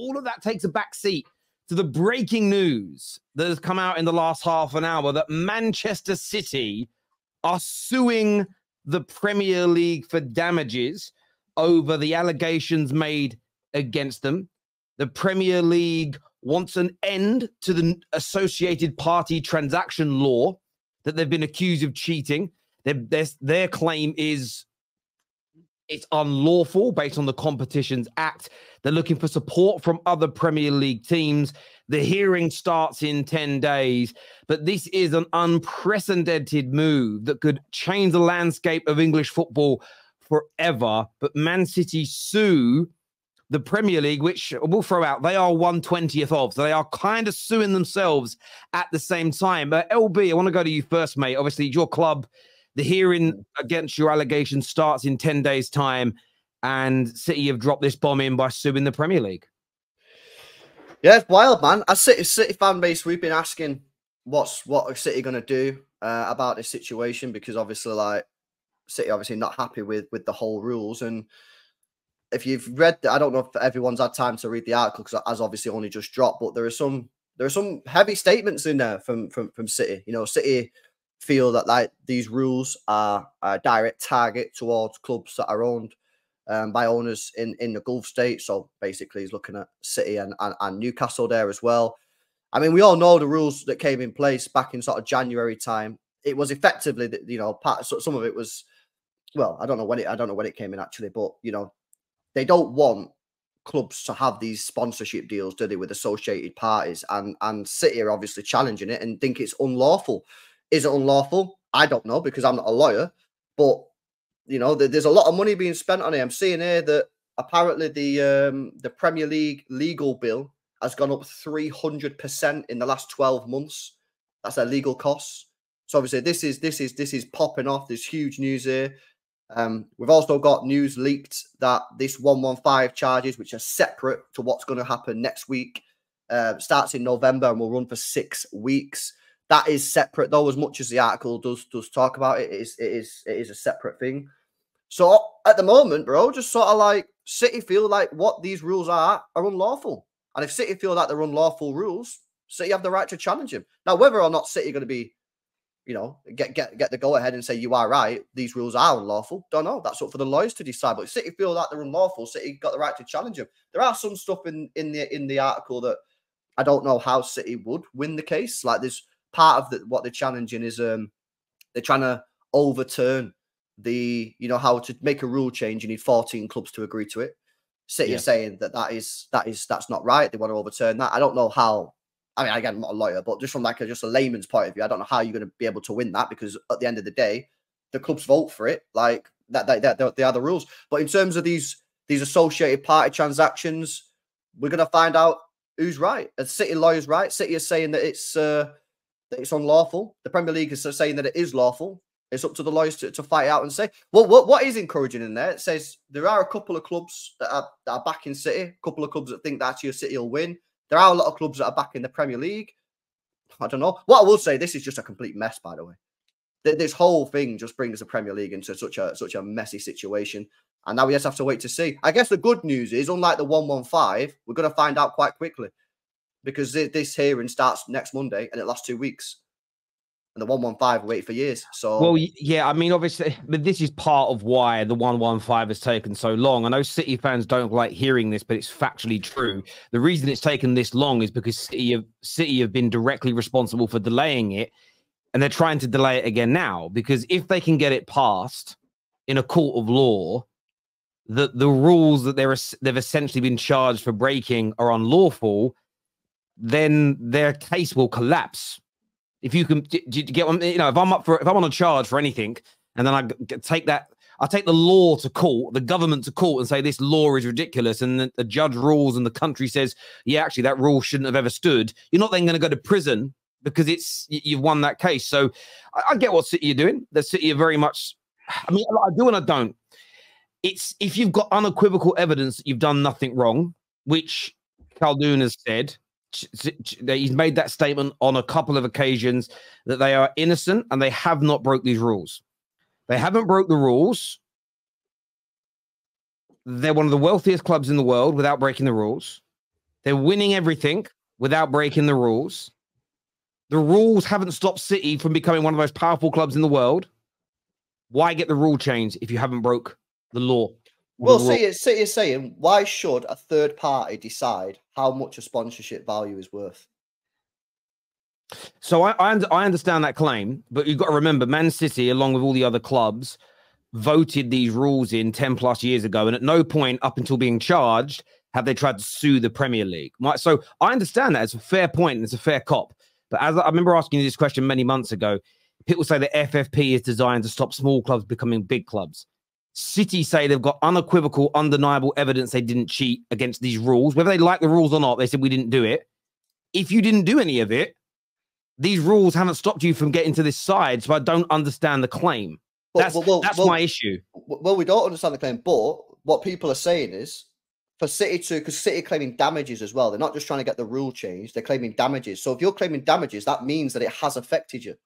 all of that takes a back seat to the breaking news that has come out in the last half an hour that Manchester City are suing the Premier League for damages over the allegations made against them. The Premier League wants an end to the associated party transaction law that they've been accused of cheating. Their, their, their claim is it's unlawful based on the Competitions Act. They're looking for support from other Premier League teams. The hearing starts in 10 days, but this is an unprecedented move that could change the landscape of English football forever. But Man City sue the Premier League, which we'll throw out, they are 120th of. So they are kind of suing themselves at the same time. But LB, I want to go to you first, mate. Obviously, your club the hearing against your allegation starts in 10 days' time, and City have dropped this bomb in by suing the Premier League. Yeah, it's wild, man. As City, City fan base, we've been asking what's what are City going to do uh, about this situation because obviously, like City, obviously not happy with with the whole rules. And if you've read, I don't know if everyone's had time to read the article because as obviously only just dropped, but there are some there are some heavy statements in there from from from City. You know, City feel that like these rules are a direct target towards clubs that are owned um, by owners in in the Gulf states. So basically, he's looking at City and, and, and Newcastle there as well. I mean, we all know the rules that came in place back in sort of January time. It was effectively you know part so some of it was well, I don't know when it I don't know when it came in actually, but you know they don't want clubs to have these sponsorship deals, do they, with associated parties? And and City are obviously challenging it and think it's unlawful. Is it unlawful? I don't know because I'm not a lawyer, but you know, there's a lot of money being spent on it. I'm seeing here that apparently the um, the Premier League legal bill has gone up 300% in the last 12 months. That's their legal costs. So obviously this is this is this is popping off. There's huge news here. Um, we've also got news leaked that this 115 charges, which are separate to what's going to happen next week, uh, starts in November and will run for six weeks. That is separate though, as much as the article does does talk about it. It is it is it is a separate thing. So at the moment, bro, just sort of like City feel like what these rules are are unlawful. And if City feel like they're unlawful rules, City have the right to challenge him. Now, whether or not City are going to be, you know, get get get the go ahead and say you are right, these rules are unlawful. Don't know. That's up for the lawyers to decide. But City feel like they're unlawful. City got the right to challenge them. There are some stuff in in the in the article that I don't know how City would win the case. Like there's part of the, what they're challenging is um they're trying to overturn the you know how to make a rule change you need 14 clubs to agree to it. City yeah. is saying that that is that is that's not right they want to overturn that. I don't know how i mean again i'm not a lawyer but just from like a, just a layman's point of view i don't know how you're going to be able to win that because at the end of the day the clubs vote for it like that, that, that they are the rules. But in terms of these these associated party transactions we're going to find out who's right. As city lawyers right? City is saying that it's uh that it's unlawful. The Premier League is saying that it is lawful. It's up to the lawyers to, to fight out and say. Well, what, what is encouraging in there? It says there are a couple of clubs that are, that are back in City, a couple of clubs that think that actually City will win. There are a lot of clubs that are back in the Premier League. I don't know. What I will say, this is just a complete mess, by the way. This whole thing just brings the Premier League into such a such a messy situation. And now we just have to wait to see. I guess the good news is, unlike the 115, we're going to find out quite quickly because this hearing starts next Monday and it lasts two weeks. And the 115 wait for years. So, well, yeah, I mean, obviously, but this is part of why the 115 has taken so long. I know City fans don't like hearing this, but it's factually true. The reason it's taken this long is because City have, City have been directly responsible for delaying it. And they're trying to delay it again now because if they can get it passed in a court of law, that the rules that they're they've essentially been charged for breaking are unlawful then their case will collapse. If you can, do, you get you know, if I'm up for, if I'm on a charge for anything, and then I take that, I take the law to court, the government to court, and say this law is ridiculous, and the, the judge rules, and the country says, yeah, actually, that rule shouldn't have ever stood. You're not then going to go to prison because it's you've won that case. So I, I get what City are doing. The City are very much. I mean, I do and I don't. It's if you've got unequivocal evidence that you've done nothing wrong, which Khaldoon has said, he's made that statement on a couple of occasions that they are innocent and they have not broke these rules. They haven't broke the rules. They're one of the wealthiest clubs in the world without breaking the rules. They're winning everything without breaking the rules. The rules haven't stopped City from becoming one of the most powerful clubs in the world. Why get the rule change if you haven't broke the law? Well, The law- City, City is saying, why should a third party decide how much a sponsorship value is worth? So I, I I understand that claim, but you've got to remember, Man City, along with all the other clubs, voted these rules in ten plus years ago, and at no point up until being charged have they tried to sue the Premier League. So I understand that it's a fair point and it's a fair cop. But as I I remember asking you this question many months ago, people say the FFP is designed to stop small clubs becoming big clubs. City say they've got unequivocal, undeniable evidence they didn't cheat against these rules. Whether they like the rules or not, they said we didn't do it. If you didn't do any of it, these rules haven't stopped you from getting to this side. So I don't understand the claim. But- That's well, well, that's well, my issue. well, we don't understand the claim, but what people are saying is for City to, because City claiming damages as well. They're not just trying to get the rule changed, they're claiming damages. So if you're claiming damages, that means that it has affected you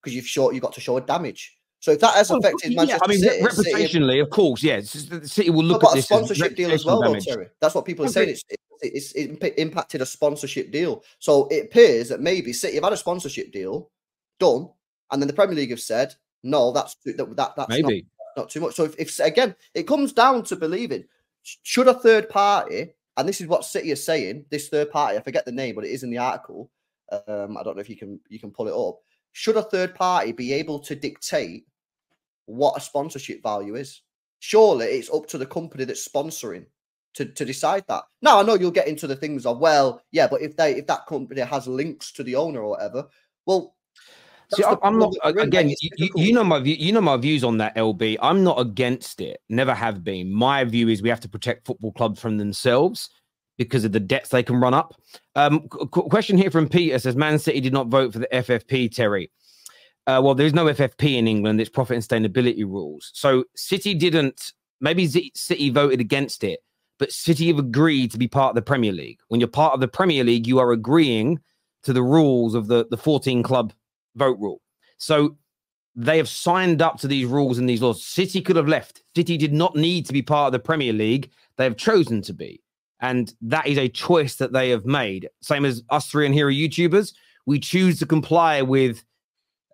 because you've show, you got to show a damage. So if that has Well, affected yeah, Manchester I mean, City, re- City reputationally, of course, yes. the City will look at a this sponsorship as deal as well, though. Terry? That's what people are saying. It's, it's, it's impacted a sponsorship deal. So it appears that maybe City have had a sponsorship deal done, and then the Premier League have said, no, that's that, that that's not, Maybe. not too much. So if, if again, it comes down to believing should a third party, and this is what City is saying, this third party, I forget the name, but it is in the article. Um, I don't know if you can you can pull it up. Should a third party be able to dictate what a sponsorship value is? Surely it's up to the company that's sponsoring to, to decide that. Now I know you'll get into the things of well, yeah, but if they if that company has links to the owner or whatever, well, See, I'm not problem that we're in, again. You, you- know my view. You know my views on that. LB. I'm not against it. Never have been. My view is we have to protect football clubs from themselves because of the debts they can run up. Um, qu- qu- question here from Peter says Man City did not vote for the FFP. Terry. Uh, well, there's no FFP in England. It's profit and sustainability rules. So City didn't. Maybe Z- City voted against it, but City have agreed to be part of the Premier League. When you're part of the Premier League, you are agreeing to the rules of the the 14 club vote rule. So they have signed up to these rules and these laws. City could have left. City did not need to be part of the Premier League. They have chosen to be. And that is a choice that they have made. Same as us three and here are YouTubers. We choose to comply with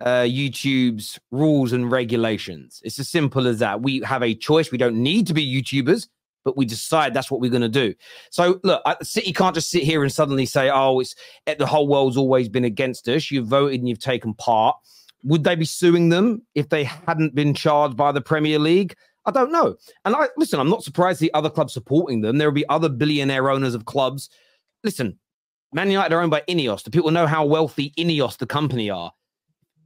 uh, YouTube's rules and regulations. It's as simple as that. We have a choice. We don't need to be YouTubers, but we decide that's what we're going to do. So look, I- City can't just sit here and suddenly say, "Oh, it's eh, the whole world's always been against us." You've voted and you've taken part. Would they be suing them if they hadn't been charged by the Premier League? I don't know. And I listen. I'm not surprised the other clubs supporting them. There will be other billionaire owners of clubs. Listen, Man United are owned by Ineos. Do people know how wealthy Ineos, the company, are?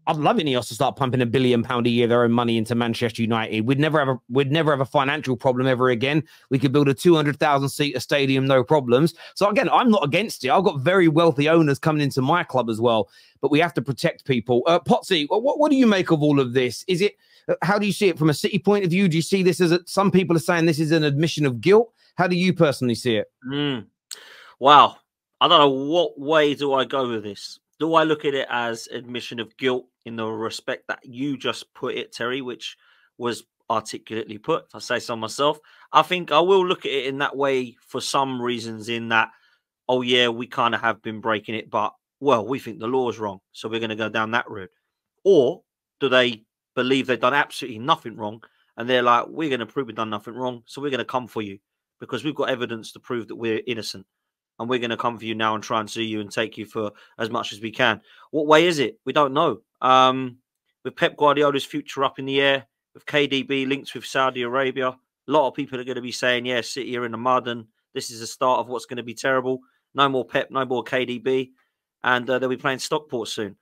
I'd love Ineos to start pumping a billion pound a year their own money into Manchester United. We'd never have a we'd never have a financial problem ever again. We could build a two hundred thousand seater stadium, no problems. So again, I'm not against it. I've got very wealthy owners coming into my club as well, but we have to protect people. Uh, Potsy, what what do you make of all of this? Is it uh, how do you see it from a city point of view? Do you see this as a, some people are saying this is an admission of guilt? How do you personally see it? Mm. Wow. I don't know what way do I go with this. Do I look at it as admission of guilt in the respect that you just put it, Terry, which was articulately put? If I say so myself, I think I will look at it in that way for some reasons. In that, oh yeah, we kind of have been breaking it, but well, we think the law is wrong, so we're going to go down that route. Or do they believe they've done absolutely nothing wrong, and they're like, we're going to prove we've done nothing wrong, so we're going to come for you because we've got evidence to prove that we're innocent and we're going to come for you now and try and sue you and take you for as much as we can. What way is it? We don't know. Um, with Pep Guardiola's future up in the air, with KDB links with Saudi Arabia, a lot of people are going to be saying, yeah, City are in the mud and this is the start of what's going to be terrible. No more Pep, no more KDB, and uh, they'll be playing Stockport soon.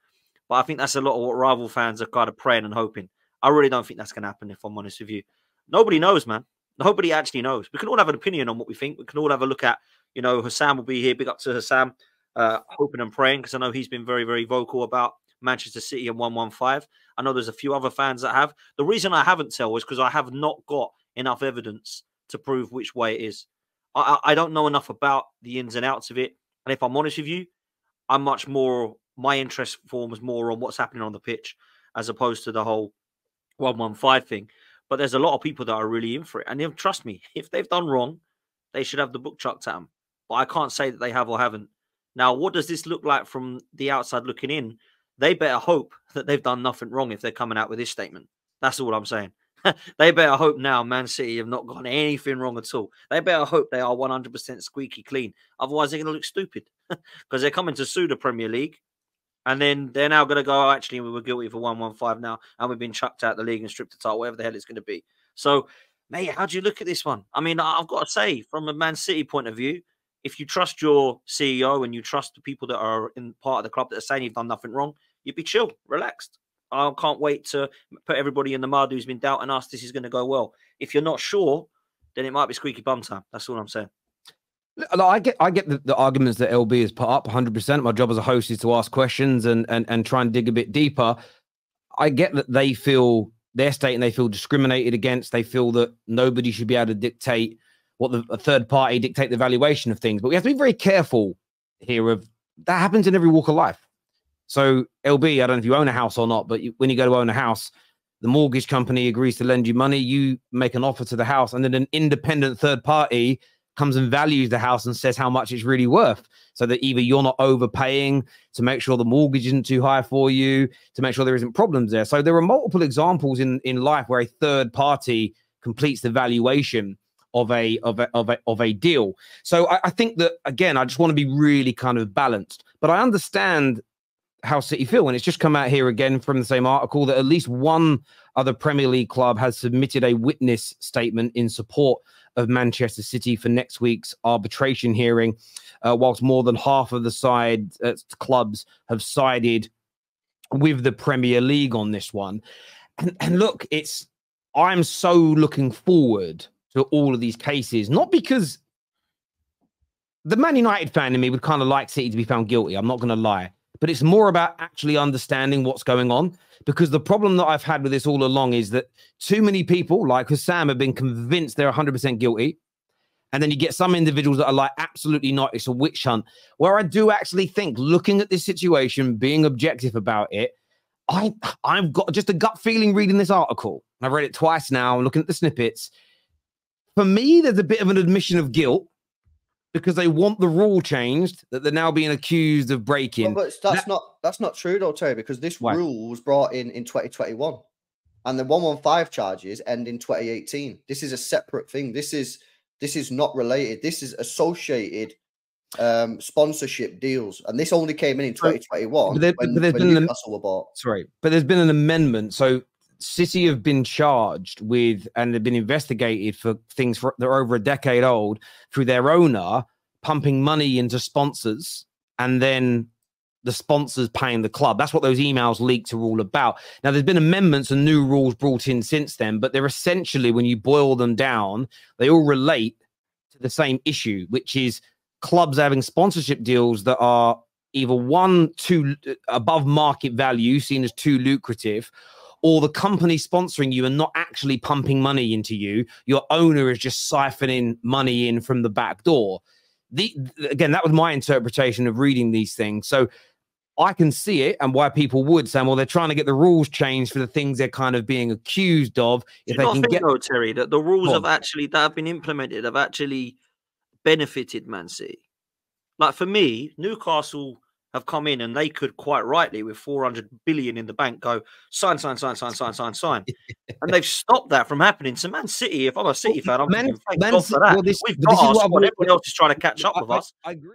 But I think that's a lot of what rival fans are kind of praying and hoping. I really don't think that's going to happen, if I'm honest with you. Nobody knows, man. Nobody actually knows. We can all have an opinion on what we think. We can all have a look at, you know, Hassan will be here. Big up to Hassan, uh, hoping and praying because I know he's been very, very vocal about Manchester City and 115. I know there's a few other fans that have. The reason I haven't tell is because I have not got enough evidence to prove which way it is. I, I don't know enough about the ins and outs of it. And if I'm honest with you, I'm much more, my interest forms more on what's happening on the pitch as opposed to the whole 115 thing. But there's a lot of people that are really in for it. And trust me, if they've done wrong, they should have the book chucked at them. but I can't say that they have or haven't. Now, what does this look like from the outside looking in? They better hope that they've done nothing wrong if they're coming out with this statement. That's all I'm saying. they better hope now Man City have not got anything wrong at all. They better hope they are 100% squeaky clean. Otherwise, they're going to look stupid because they're coming to sue the Premier League. And then they're now going to go, oh, actually, we were guilty for 115 now, and we've been chucked out the league and stripped the title, whatever the hell it's going to be. So, mate, how do you look at this one? I mean, I've got to say, from a Man City point of view, if you trust your CEO and you trust the people that are in part of the club that are saying you've done nothing wrong, you'd be chill, relaxed. I can't wait to put everybody in the mud who's been doubting us this is going to go well. If you're not sure, then it might be squeaky bum time. That's all I'm saying. I get I get the, the, arguments that LB has put up 100%. My job as a host is to ask questions and, and and try and dig a bit deeper. I get that they feel their state and they feel discriminated against. They feel that nobody should be able to dictate what the third party dictate the valuation of things. But we have to be very careful here of that happens in every walk of life. So LB, I don't know if you own a house or not, but you, when you go to own a house, the mortgage company agrees to lend you money. You make an offer to the house, and then an independent third party comes and values the house and says how much it's really worth so that either you're not overpaying to make sure the mortgage isn't too high for you to make sure there isn't problems there so there are multiple examples in in life where a third party completes the valuation of a of a of a, of a deal so I, I think that again i just want to be really kind of balanced but i understand how City feel. And it's just come out here again from the same article that at least one other Premier League club has submitted a witness statement in support of Manchester City for next week's arbitration hearing, uh, whilst more than half of the side uh, clubs have sided with the Premier League on this one. And, and look, it's I'm so looking forward to all of these cases, not because the Man United fan in me would kind of like City to be found guilty. I'm not going to lie but it's more about actually understanding what's going on. Because the problem that I've had with this all along is that too many people, like Hussam, have been convinced they're 100% guilty. And then you get some individuals that are like, absolutely not. It's a witch hunt. Where I do actually think, looking at this situation, being objective about it, I I've got just a gut feeling reading this article. I've read it twice now, looking at the snippets. For me, there's a bit of an admission of guilt because they want the rule changed that they're now being accused of breaking. Well, but that's that, not that's not true though, Terry, because this rule was brought in in 2021, and the 115 charges end in 2018. This is a separate thing. This is this is not related. This is associated um sponsorship deals, and this only came in in 2021 but there, when, but there's when been an. Sorry, but there's been an amendment. So City have been charged with and have been investigated for things for, that are over a decade old through their owner pumping money into sponsors and then the sponsors paying the club. That's what those emails leaked are all about. Now, there's been amendments and new rules brought in since then, but they're essentially, when you boil them down, they all relate to the same issue, which is clubs having sponsorship deals that are either one, too above market value, seen as too lucrative, or the company sponsoring you and not actually pumping money into you. Your owner is just siphoning money in from the back door. The, again, that was my interpretation of reading these things. So I can see it and why people would say, well, they're trying to get the rules changed for the things they're kind of being accused of. If they can get though, Terry, that the rules have actually that have been implemented have actually benefited Man City. Like for me, Newcastle have come in and they could quite rightly, with 400 billion in the bank, go sign, sign, sign, sign, sign, sign, sign. and they've stopped that from happening. So, Man City, if I'm a City fan, I'm Man, thinking, thank Man, God for that. Well, this, We've got this our squad. Everyone else is trying to catch up I, with I, us. I agree.